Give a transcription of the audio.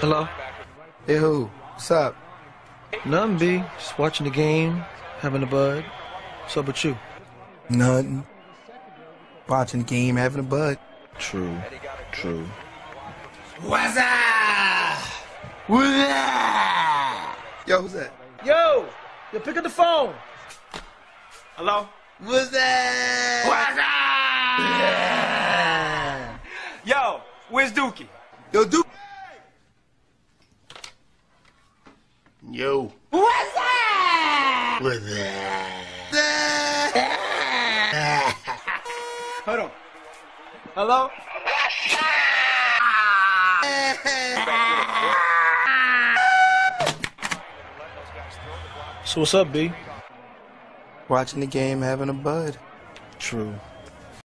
Hello? Hey, who? What's up? Nothing, B. Just watching the game, having a bud. What's up with you? Nothing. Watching the game, having a bud. True. True. What's up? What's up? Yo, who's that? Yo! Yo, pick up the phone! Hello? What's that? What's up? Yo, where's Dookie? Yo, dude. Yo. What's up? What's that? Hold on. Hello? So what's up, B? Watching the game, having a bud. True.